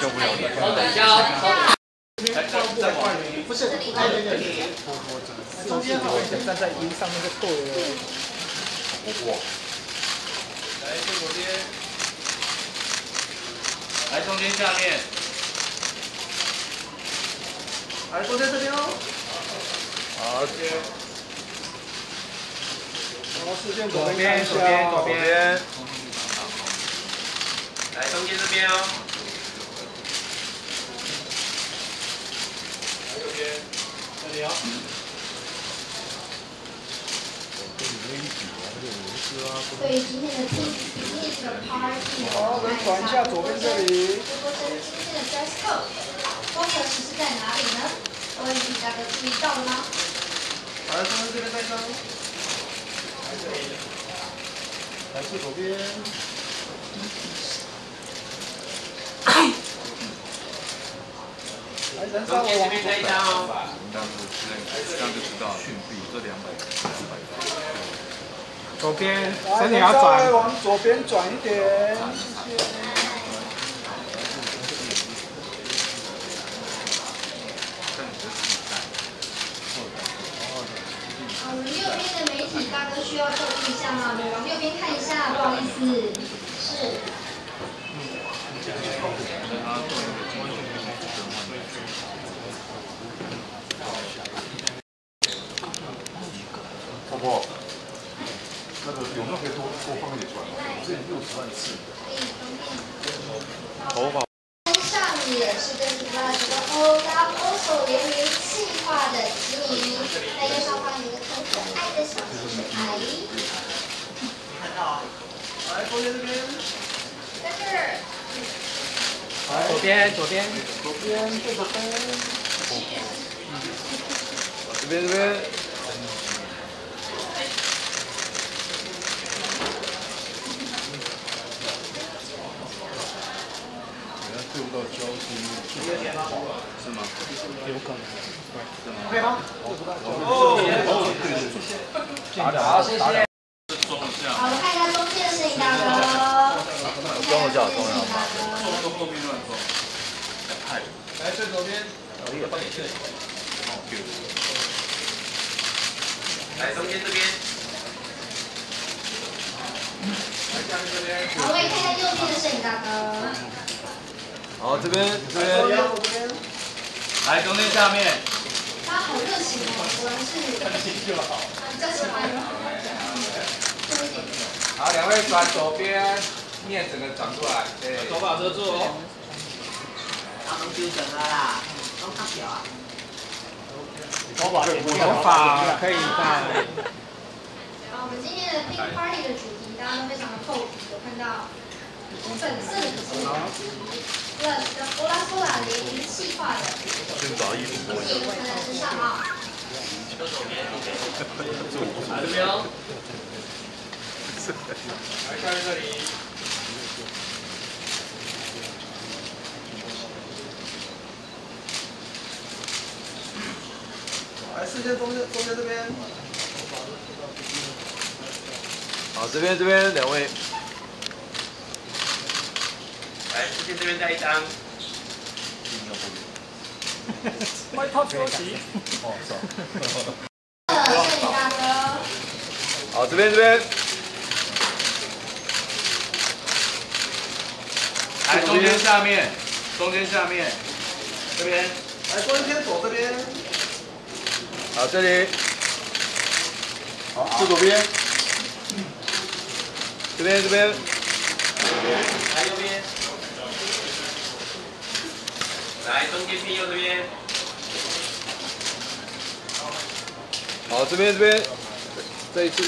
救不了你。等一下。不是，中间好像站在上那个对了。哇！来，最左边。来，中间下面。来，中间这边哦。好，接。然后视线左边，左边，左边。来，中间这边哦。来，右边，这里哦。对今天的 team 今天的 party，好，我们转一下左边这里。直播间今天的 dress code，风格实施在哪里呢？各位女大哥注意到了吗？来，中间这边再一张。来这里，来是左边。左。边，身体要转，往左边转一点，谢谢。我们右边的媒体大哥需要注意一下吗？往右边看一下，不好意思，是。那个有没有可以多多放一点出来？我这里六十万次。头发。上也是跟 Plus 的 Oda Also 联名计划的吉米，在右上方有一个很可爱的小天使阿姨。看到啊？来，中间这边。在这儿。来，左边，左边，左边，这边。这边，这边。对不到焦心，是吗？有可能，是吗？可以吗？哦，对对对，打好，谢谢。好，我们看一下中间的摄影大哥。装了架，装了大装后面乱装。太。来，最左边。来，中间这边。来，下面这边。好，我也看一下右边的摄影大哥。好，这边，这边。来，中间下面。他好热情哦，果然是。热情就好。比较喜欢。好，两位转左边，面整个转过来，对。头发遮住哦。他们就整了啦，都看表啊。头发，头发可以看。好，我们今天的 Pink Party 的主题，大家都非常的厚有看到粉色的主题。Plus 的波拉波拉联名企划的，先把衣服脱一下。穿在身上啊。来这边。来下面这里。来，视线中间，中间这边。好，这边这边两位。来，视线这边带一张。外套休息。哦，是呃，摄影大哥。好，这边这边。来，中间下面，中间下面，这边。来，中间左这边。好，这里。好，最左边。这边这边。来右边。来中间偏右这边。好，这边这边。这一次。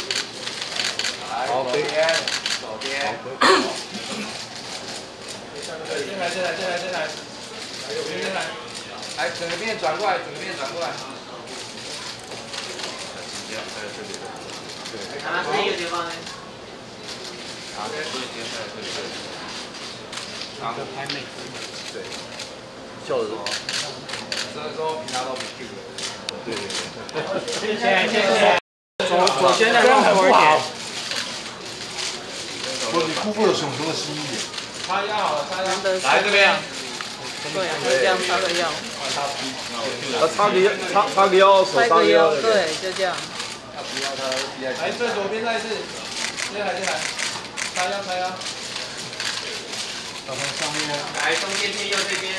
好，左边，左边。进来，进来，进来，进来。来右边，进来。来，整个面转过来，整个面转过来。对。看他这个地方呢。好，这里接下来这里。哪个拍美？对。笑的多。所以说平常都不 Q 的。对对。谢谢谢谢。左左先再让我一点。我你辜负了熊熊的心意。插腰好了，插腰。来这边，对，就这样插个腰，他插个腰，插插个腰，手插个腰，对，就这样。来最左边那一次，接来接来，插腰插腰。来中间偏右这边，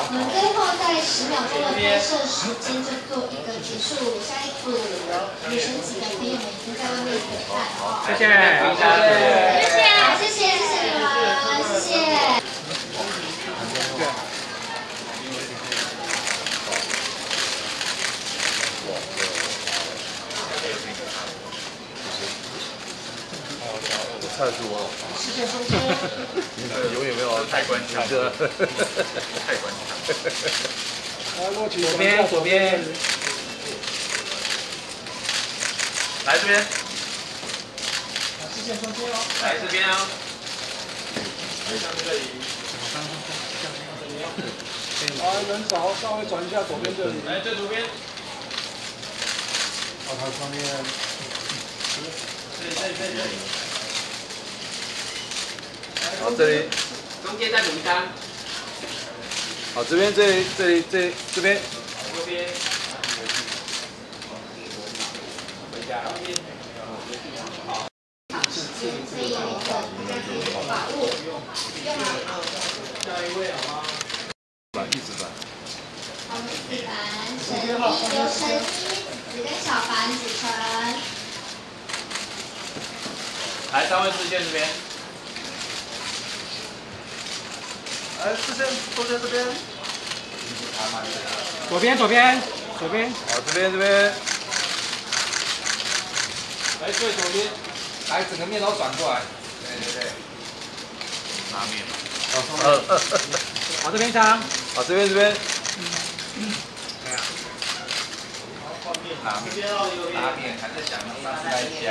我们最后在十秒钟的拍摄时间就做一个结束。下一组女神级的朋友们已经在外面等待了。谢。谢，谢。谢，谢。谢，谢。谢你们，谢。谢。太多了。永远没有太官腔的，太官腔。左边，左边。来这边，来这边哦。啊，人少，稍微转一下左边这里。来最左边，哦，它上面这里这里这里这里，好，这里，中间再补一张，好，这边，这，这，这这边，右边。所以有一个大家可以把握，用好。下一位好吗？板一直板。好，我们四班陈一由陈一子跟小凡组成。来三位视线这边，来，视线中间这边。左边，左边，左边。好，这边，这边，来最左边，来整个面都转过来。对对对。拉面，呃，好，这边张。好，这边，这边，拉面，拉面还在想上次来加，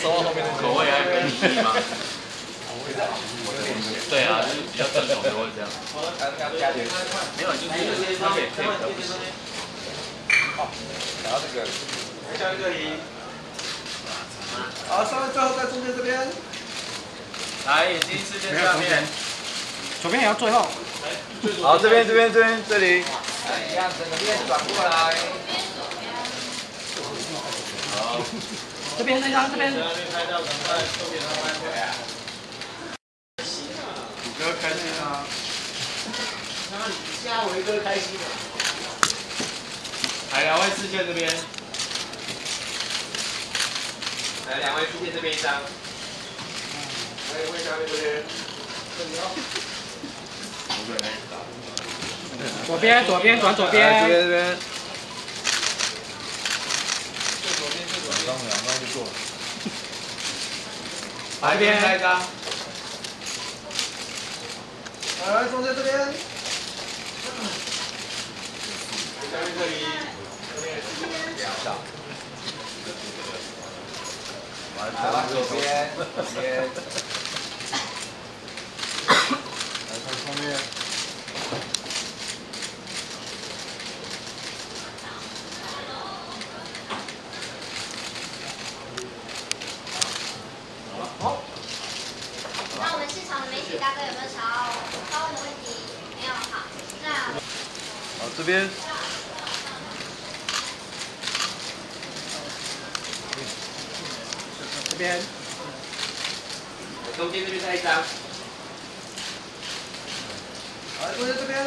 收后面的口味还可以吗？对啊，就是比较正统的会这样。没有，就是它可以配合不行。然后这个，下一个一。好，稍微最后在中间这边。来，眼睛视线下面，左边也要最后。好，这边，这边，这边，这里，来一样，整个面转过来。好，这边那张，这边。开心啊！下我一个开心。来，两位视线这边，来，两位出现这边一张。来，问下面这边。左边，左边，转左边，这边，边。这边，来这边开一张，来，中间这边。下面这里。来往左边，左边。来看上面，那我们现场的媒体大哥有没有想要发问的问题？没有，好，那好，这边，这边。中间这边再一张。来，中间这边。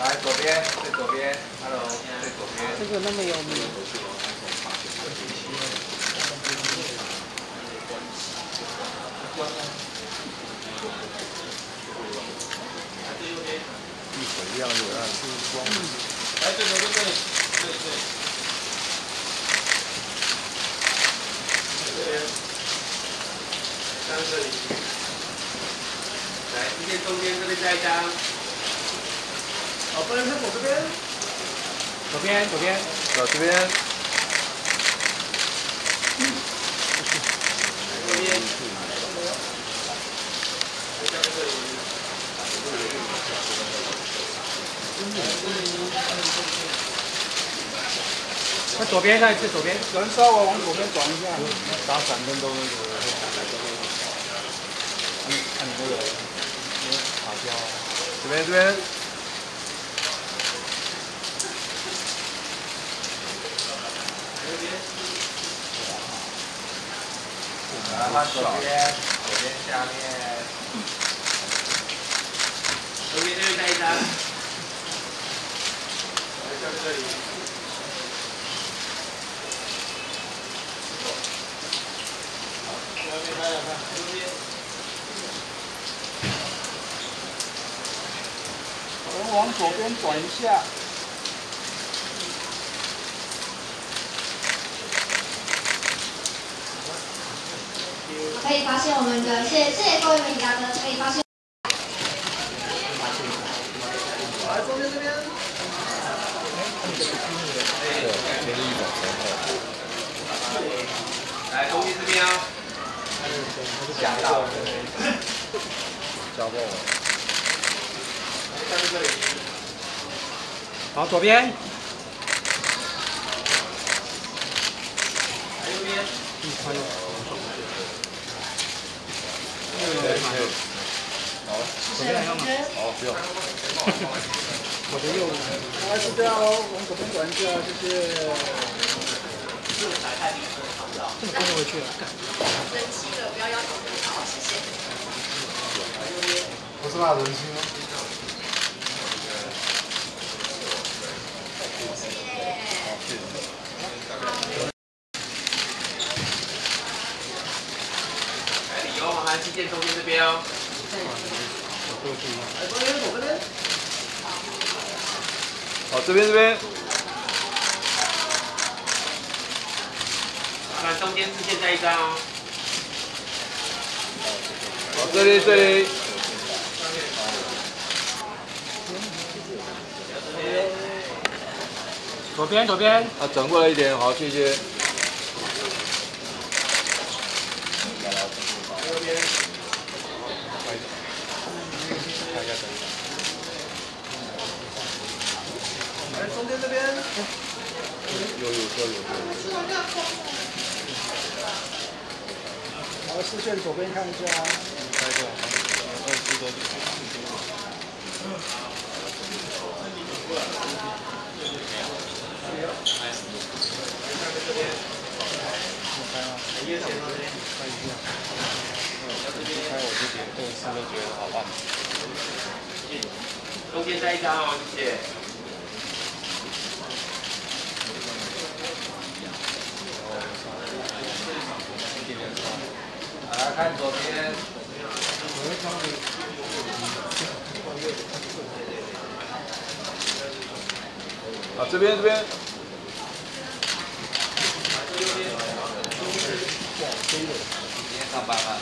来左边，最左边，Hello，最左边。这个那么有名。一水亮有暗星光。来最左边这里，对对。这边。张这里。来，今天中间这边再一张。哦，不能看左边。左边，左边。左，这边。那左边再一次，左边。有人稍微往左边转一下。打闪灯都那个。看看你那个，卡胶。这边这边。左边，左边下面。右边这边再一张。来，这里。右边拍两看，右边。我们往左边转一下。可以发现我们的，谢谢谢各位媒体大哥，可以发现。来，中间这边。来，中间这边啊。夹到了。夹爆了。下面这里。好，左边。嗯，快了。好，左边。来干嘛？好，不要。我的右。来，是这样哦，往左边。转一下，谢谢。这么快就回去了？人气的不要要求很高，谢谢。不是那人气吗？来，中间这边哦。好，这边这边。麻烦中间支线再一张哦。好，这里这里。左边左边。啊，转过来一点，好，谢谢。右边。来，中间这边。有有车有车。好，视线左边看一下。开个二十多右前方这边。开我这点动次都觉得好棒。中间再一张哦，谢谢。看左边。啊，这边这边。今天上班了。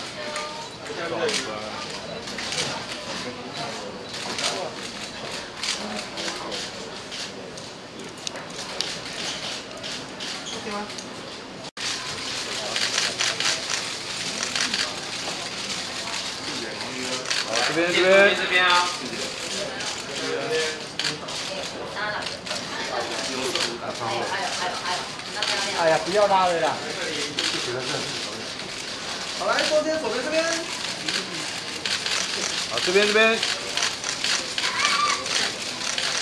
边这边间。这边啊。哎呀，不要拉了呀。好，来，中间左边这边。好，这边这边。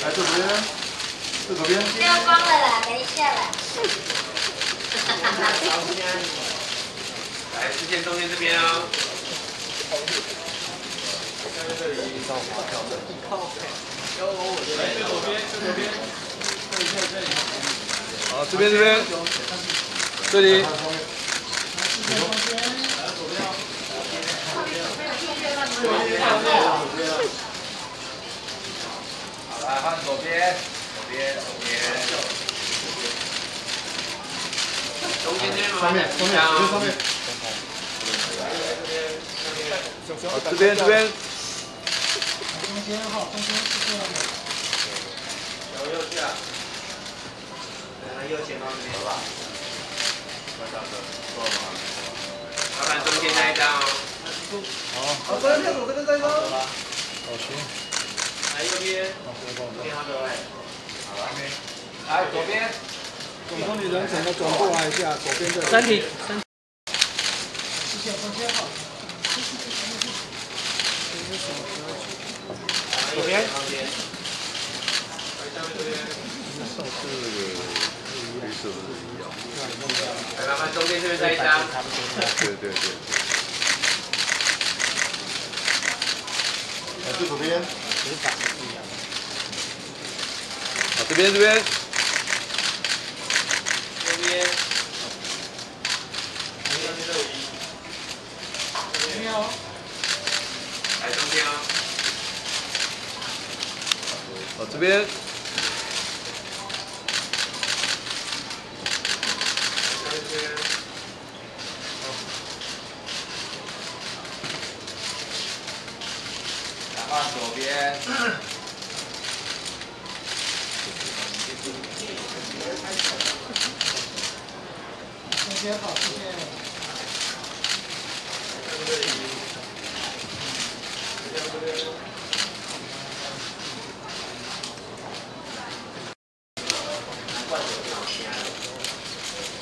来这边，这左边。掉光了啦，等一下啦。来，视线中间这边啊。好，这边这边。这里。好，来换左边，左边，左边。中间这边麻烦再一张哦。好，这边这边。中间哈，中间视线。右右下。来，右前方这边。好吧。麻烦中间那一张哦。好，这边左这边再一张。好，行。来右边。右边好各位。好了。来左边。从你人整个转过来一下，左边的身体身体。左边。上次那个绿色不是一样？来，麻烦中间这边。再一张。对对对。来，最左边。好，这边。这边。这边。这边。哦。来中间哦。好，这边。左边。中间好，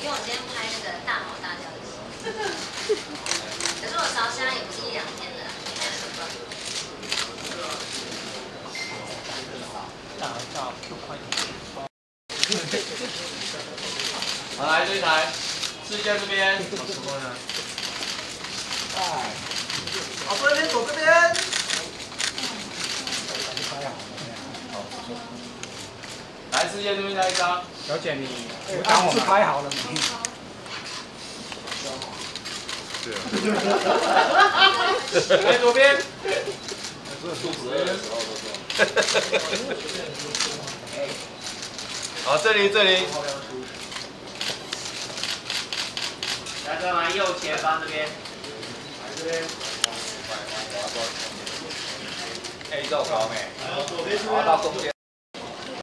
我今天拍那个大吼大叫的戏，可是我烧虾也不是一两天的，大大就快好，来这一台，试一下这边。好，这边左这边。来，试一下这边那一张。小姐，你档次拍好了吗？对啊。来左边。好，这里这里。来，再来，右前方这边。来这边。哎，绕高没？左边滑到中间。